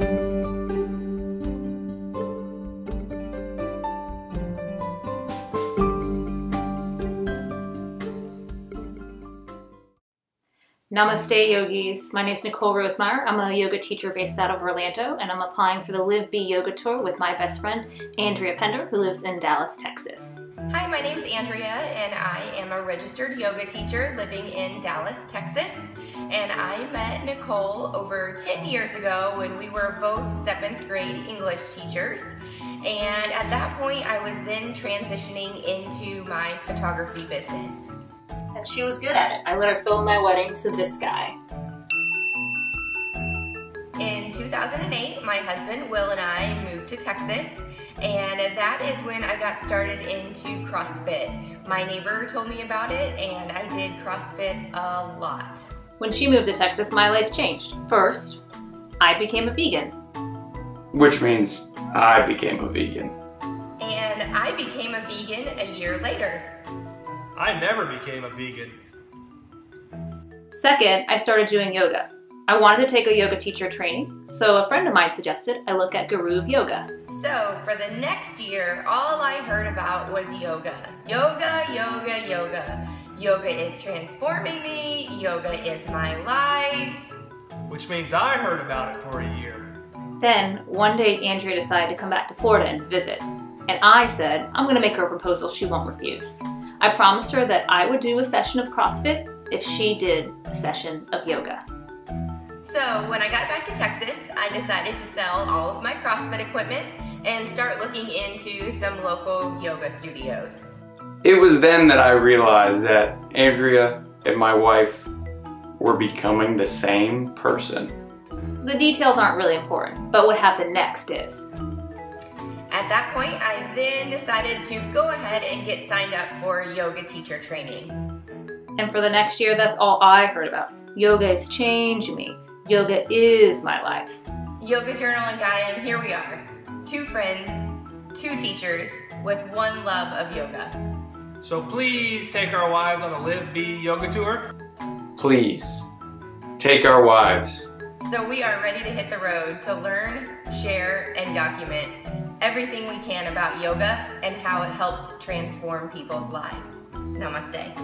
Thank you. Namaste yogis. My name is Nicole Rosemeyer. I'm a yoga teacher based out of Orlando and I'm applying for the Live Be Yoga Tour with my best friend Andrea Pender who lives in Dallas, Texas. Hi, my name is Andrea and I am a registered yoga teacher living in Dallas, Texas. And I met Nicole over 10 years ago when we were both 7th grade English teachers. And at that point I was then transitioning into my photography business and she was good at it. I let her film my wedding to this guy. In 2008, my husband Will and I moved to Texas, and that is when I got started into CrossFit. My neighbor told me about it, and I did CrossFit a lot. When she moved to Texas, my life changed. First, I became a vegan. Which means I became a vegan. And I became a vegan a year later. I never became a vegan. Second, I started doing yoga. I wanted to take a yoga teacher training, so a friend of mine suggested I look at Guruv Yoga. So for the next year, all I heard about was yoga. Yoga, yoga, yoga. Yoga is transforming me, yoga is my life. Which means I heard about it for a year. Then, one day Andrea decided to come back to Florida and visit. And I said, I'm gonna make her a proposal she won't refuse. I promised her that I would do a session of CrossFit if she did a session of yoga. So when I got back to Texas, I decided to sell all of my CrossFit equipment and start looking into some local yoga studios. It was then that I realized that Andrea and my wife were becoming the same person. The details aren't really important, but what happened next is. At that point, I then decided to go ahead and get signed up for yoga teacher training. And for the next year, that's all I heard about. Yoga has changed me. Yoga is my life. Yoga Journal and Gaiam, here we are. Two friends, two teachers, with one love of yoga. So please take our wives on a Live Be Yoga Tour. Please, take our wives. So we are ready to hit the road to learn, share, and document everything we can about yoga and how it helps transform people's lives. Namaste.